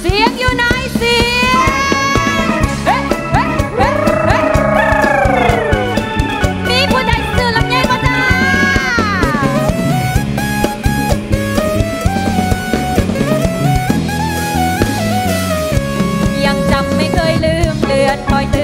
เสียงอยู่ไหนเสียงมีผู้ใดซื้อลำไยบ่จ้ายังจำไม่เคยลืมเลือนคอยเตือน